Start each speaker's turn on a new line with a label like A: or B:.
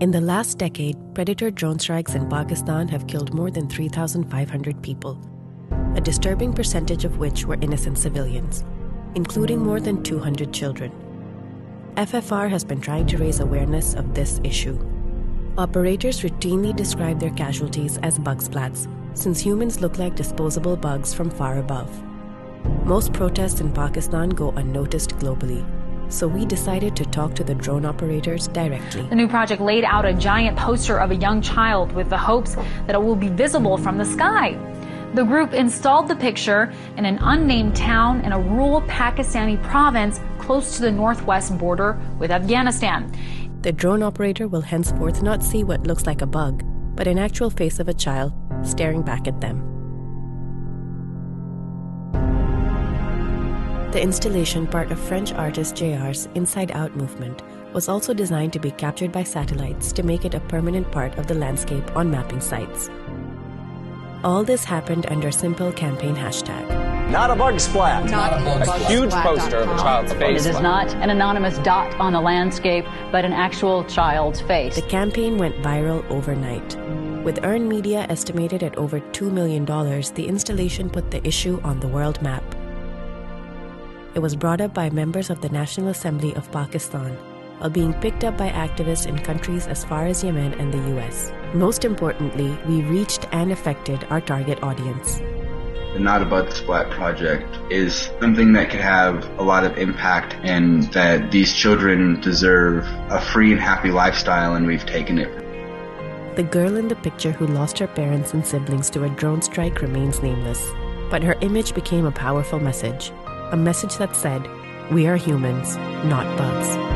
A: In the last decade, predator drone strikes in Pakistan have killed more than 3,500 people, a disturbing percentage of which were innocent civilians, including more than 200 children. FFR has been trying to raise awareness of this issue. Operators routinely describe their casualties as bug splats, since humans look like disposable bugs from far above. Most protests in Pakistan go unnoticed globally, so we decided to talk to the drone operators directly.
B: The new project laid out a giant poster of a young child with the hopes that it will be visible from the sky. The group installed the picture in an unnamed town in a rural Pakistani province close to the northwest border with Afghanistan.
A: The drone operator will henceforth not see what looks like a bug, but an actual face of a child staring back at them. The installation, part of French artist JR's Inside Out movement, was also designed to be captured by satellites to make it a permanent part of the landscape on mapping sites. All this happened under simple campaign hashtag.
C: Not a bug splat.
D: Not a bug
C: A huge poster of a child's face.
E: It is not an anonymous dot on the landscape, but an actual child's face.
A: The campaign went viral overnight. With earned media estimated at over $2 million, the installation put the issue on the world map. It was brought up by members of the National Assembly of Pakistan, while being picked up by activists in countries as far as Yemen and the US. Most importantly, we reached and affected our target audience.
F: The Not a Bug Splat project is something that could have a lot of impact and that these children deserve a free and happy lifestyle and we've taken it.
A: The girl in the picture who lost her parents and siblings to a drone strike remains nameless, but her image became a powerful message a message that said, We are humans, not bugs.